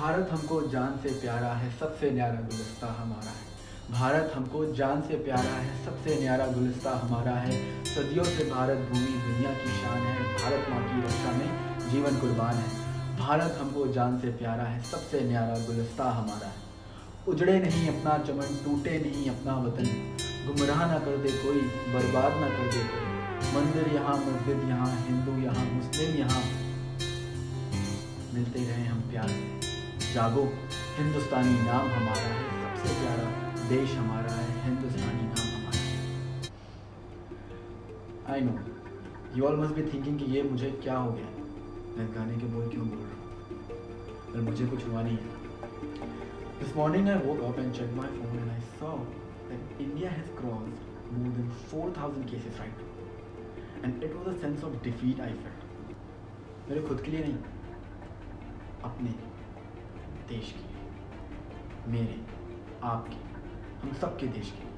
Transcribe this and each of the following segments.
भारत हमको जान से प्यारा है, सबसे न्यारा गुलस्ता हमारा है। भारत हमको जान से प्यारा है, सबसे न्यारा गुलस्ता हमारा है। सदियों से भारत भूमि दुनिया की शान है, भारत माँ की रक्षा में जीवन कुर्बान है। भारत हमको जान से प्यारा है, सबसे न्यारा गुलस्ता हमारा है। उजड़े नहीं अपना चमन, टूटे नहीं अपना वतन। गुमराह ना कर दे कोई, बर्बाद ना कर दे कोई। मंदिर यहाँ, मस्जिद यहाँ, हिंदू यहाँ, मुस्लिम यहाँ जागो, हिंदुस्तानी नाम हमारा है, सबसे प्यारा देश हमारा है, हिंदुस्तानी नाम हमारा है। I know you all must भी थिंकिंग कि ये मुझे क्या हो गया? मैं गाने के बोल क्यों बोल रहा हूँ? पर मुझे कुछ हुआ नहीं है। This morning I woke up and check my phone and I saw that India has cross more than four thousand cases right and it was a sense of defeat I felt मेरे खुद के लिए नहीं, अपने। लिए देश के मेरे, आपके, हम सबके देश के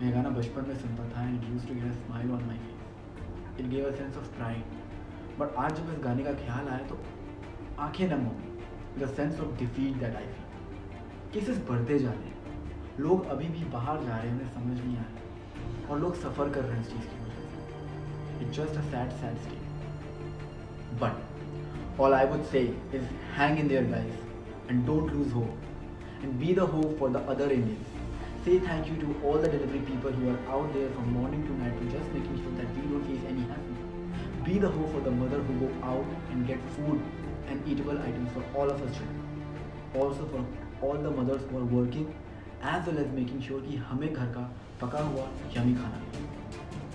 मैं गाना बचपन में सुनता था and use to get a smile on my face it gave a sense of pride but आज जब इस गाने का ख्याल आया तो आँखें नम हो गई। The sense of defeat that I feel cases बढ़ते जा रहे हैं। लोग अभी भी बाहर जा रहे हैं, उन्हें समझ नहीं आ रहा और लोग सफ़र कर रहे हैं इस चीज़ की वजह से। It's just a sad sad state but all I would say is hang in there guys and don't lose hope and be the hope for the other Indians. Say thank you to all the delivery people who are out there from morning to night to just making sure that we don't face any hassle. Be the hope for the mother who go out and get food and eatable items for all of us children. Also for all the mothers who are working as well as making sure कि हमें घर का पका हुआ yummy खाना मिले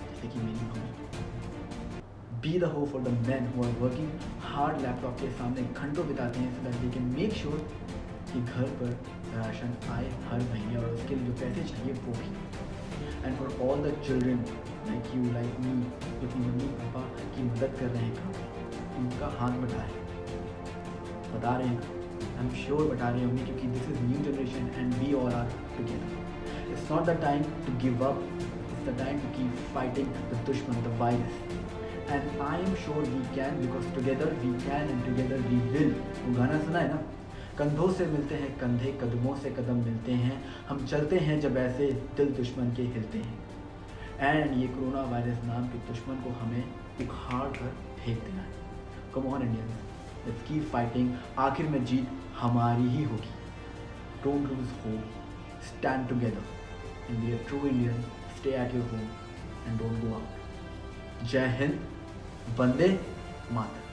जैसे कि मेरी mummy be the hope for the man who are working hard laptop के सामने घंटों बिताते हैं so that they can make sure कि घर पर राशन आए हर महीने और उसके लिए जो पैसे चाहिए वो भी। And for all the children like you like me जो अपनी मम्मी, पापा की मदद कर रहे हैं काम उनका हाथ बटाए बता रहे हैं आई एम श्योर बता रहे होंगे क्योंकि this is new generation and we all are together it's not the time to give up it's the time to keep fighting the दुश्मन the virus and I am sure we can because together we can and together we will वो गाना सुना है ना? कंधों से मिलते हैं कंधे, कदमों से कदम मिलते हैं। हम चलते हैं जब ऐसे दिल दुश्मन के हिलते हैं। एंड ये कोरोना वायरस नाम के दुश्मन को हमें उखाड़ कर फेंक देना है। Come on Indian let's keep fighting आखिर में जीत हमारी ही होगी। Don't lose hope stand together a true Indian stay at your home and don't go out जय हिंद। वंदे मातरम।